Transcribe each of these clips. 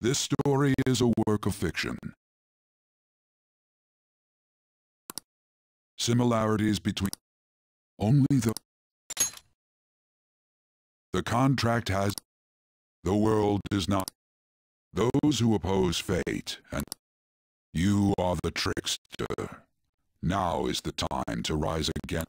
This story is a work of fiction. Similarities between only the the contract has the world is not those who oppose fate and you are the trickster. Now is the time to rise again.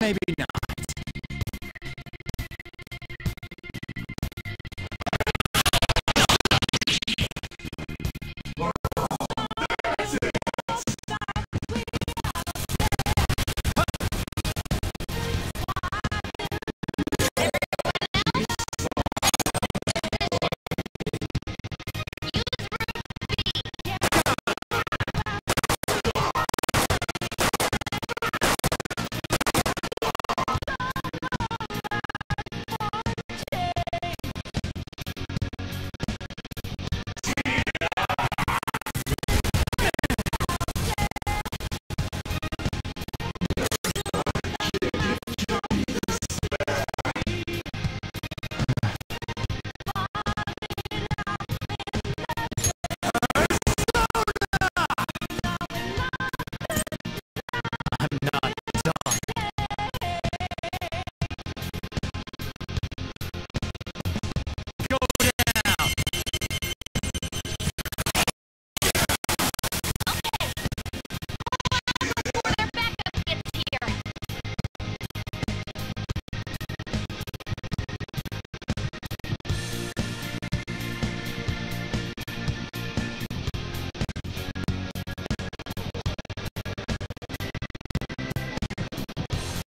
maybe